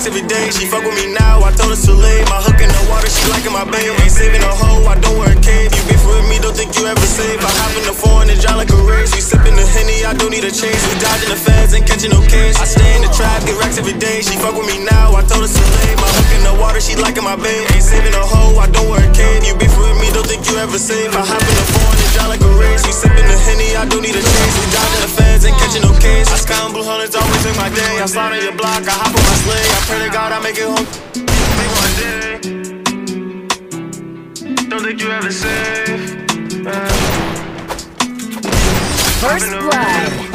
racks every day. She fuck with me now, I told her to lay. My hook in the water, she liking my babe. Ain't saving a hoe, I don't wear a cave. You beef with me, don't think you ever save. I hop in the four and dry like a race. We sipping the henny, I don't need a chase. We dodging the feds, and catching no case. I stay in the trap, get racks every day. She fuck with me now, I told her to lay. My hook in the water, she liking my babe. Ain't saving a hoe, I don't wear a cave. You beef with me, don't think you ever save. I hop in the four and dry like a race. We sipping the henny, I don't need a chase. We dodging the feds, ain't catching no case. I sky blue hundreds, always make my day. I slide on your block, I hop on my sleigh. I pray to God I make it home. Make one day. Don't think you ever save. Uh, First blood.